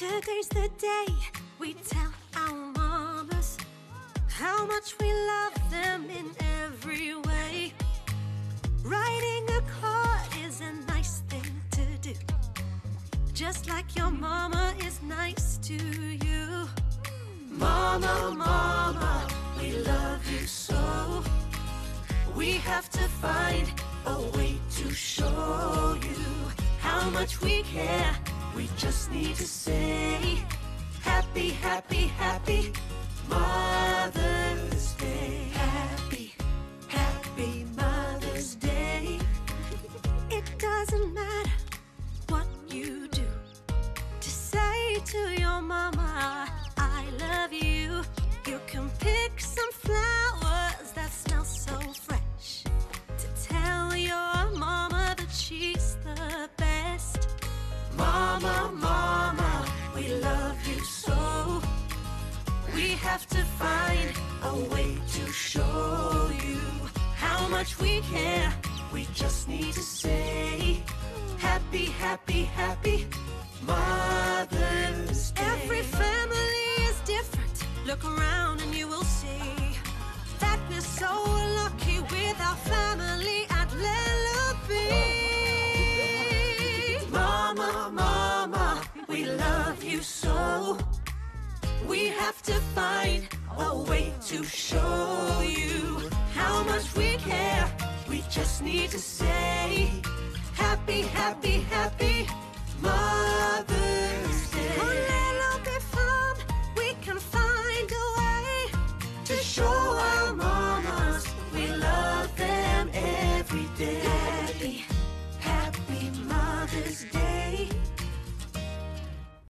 Today's the day we tell our mamas how much we love them in every way. Writing a card is a nice thing to do, just like your mama is nice to you. Mama, mama, we love you so. We have to find a way to show you how much we care. We just need to say happy, happy, happy Mother's Day. Happy, happy Mother's Day. It doesn't matter what you do to say to your mama, Mama, mama, we love you so. We have to find a way to show you how much we care. We just need to say happy, happy, happy Mother's love you so. We have to find a way to show you how much we care. We just need to say, Happy, happy, happy Mother's Day. A little bit from, we can find a way to show our mamas we love them every day. Happy, happy Mother's Day.